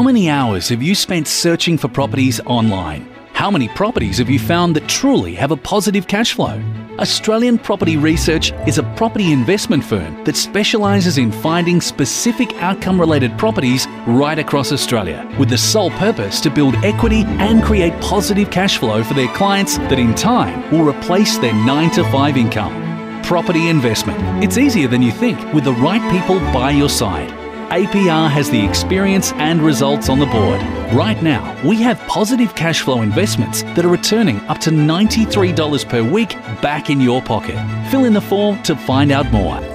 How many hours have you spent searching for properties online? How many properties have you found that truly have a positive cash flow? Australian Property Research is a property investment firm that specialises in finding specific outcome related properties right across Australia with the sole purpose to build equity and create positive cash flow for their clients that in time will replace their 9 to 5 income. Property investment. It's easier than you think with the right people by your side. APR has the experience and results on the board. Right now, we have positive cash flow investments that are returning up to $93 per week back in your pocket. Fill in the form to find out more